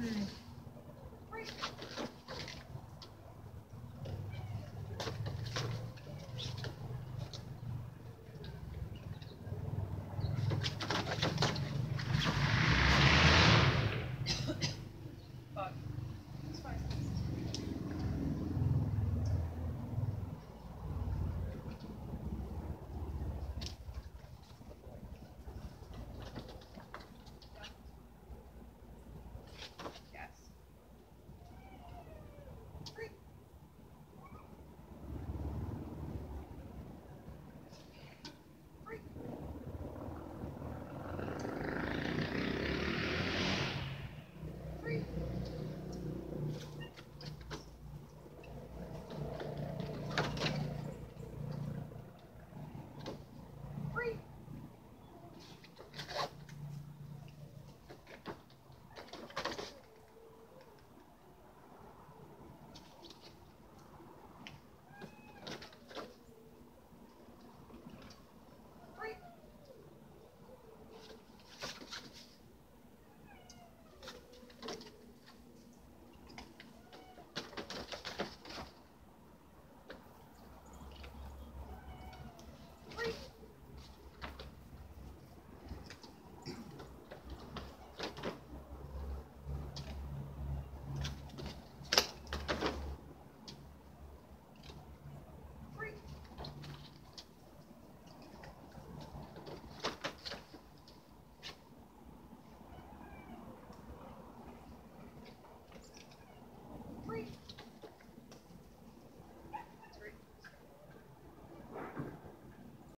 对。